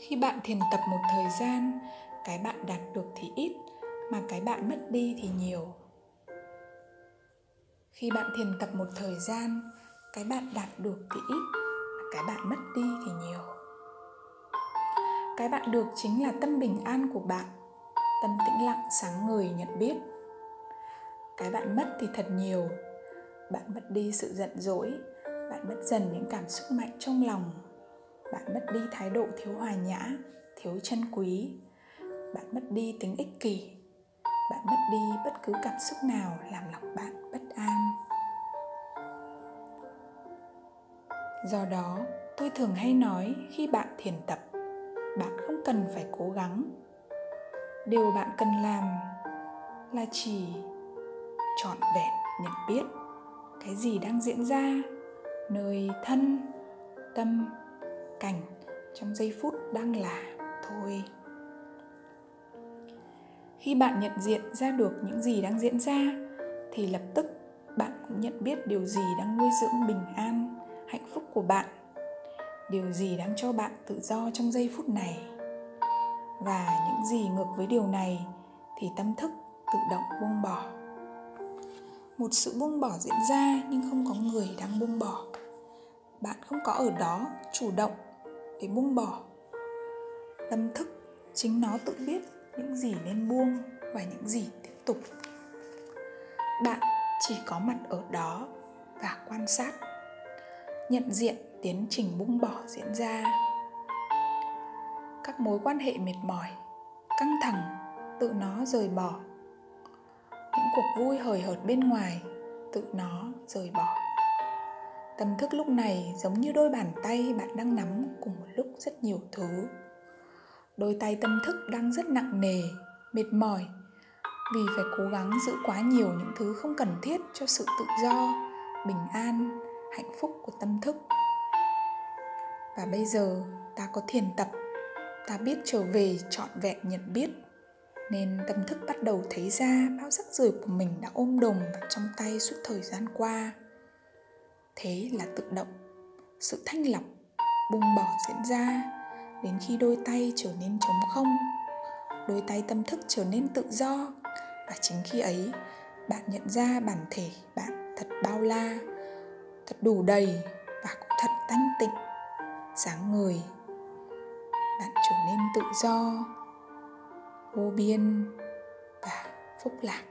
khi bạn thiền tập một thời gian, cái bạn đạt được thì ít, mà cái bạn mất đi thì nhiều. Khi bạn thiền tập một thời gian, cái bạn đạt được thì ít, mà cái bạn mất đi thì nhiều. Cái bạn được chính là tâm bình an của bạn, tâm tĩnh lặng, sáng người nhận biết. Cái bạn mất thì thật nhiều, bạn mất đi sự giận dỗi, bạn mất dần những cảm xúc mạnh trong lòng bạn mất đi thái độ thiếu hòa nhã, thiếu chân quý. Bạn mất đi tính ích kỷ. Bạn mất đi bất cứ cảm xúc nào làm lòng bạn bất an. Do đó, tôi thường hay nói khi bạn thiền tập, bạn không cần phải cố gắng. Điều bạn cần làm là chỉ trọn vẹn nhận biết cái gì đang diễn ra, nơi thân, tâm cảnh trong giây phút đang là thôi. Khi bạn nhận diện ra được những gì đang diễn ra, thì lập tức bạn cũng nhận biết điều gì đang nuôi dưỡng bình an, hạnh phúc của bạn, điều gì đang cho bạn tự do trong giây phút này. Và những gì ngược với điều này thì tâm thức tự động buông bỏ. Một sự buông bỏ diễn ra nhưng không có người đang buông bỏ. Bạn không có ở đó chủ động để buông bỏ. Tâm thức chính nó tự biết những gì nên buông và những gì tiếp tục. Bạn chỉ có mặt ở đó và quan sát, nhận diện tiến trình buông bỏ diễn ra. Các mối quan hệ mệt mỏi, căng thẳng tự nó rời bỏ. Những cuộc vui hời hợt bên ngoài tự nó rời bỏ tâm thức lúc này giống như đôi bàn tay bạn đang nắm cùng một lúc rất nhiều thứ. Đôi tay tâm thức đang rất nặng nề, mệt mỏi, vì phải cố gắng giữ quá nhiều những thứ không cần thiết cho sự tự do, bình an, hạnh phúc của tâm thức. Và bây giờ ta có thiền tập, ta biết trở về trọn vẹn nhận biết, nên tâm thức bắt đầu thấy ra bao rắc rưởi của mình đã ôm đồm vào trong tay suốt thời gian qua thế là tự động, sự thanh lọc bung bỏ diễn ra, đến khi đôi tay trở nên trống không, đôi tay tâm thức trở nên tự do. Và chính khi ấy, bạn nhận ra bản thể bạn thật bao la, thật đủ đầy và cũng thật thanh tịnh, sáng người bạn trở nên tự do, vô biên và phúc lạc.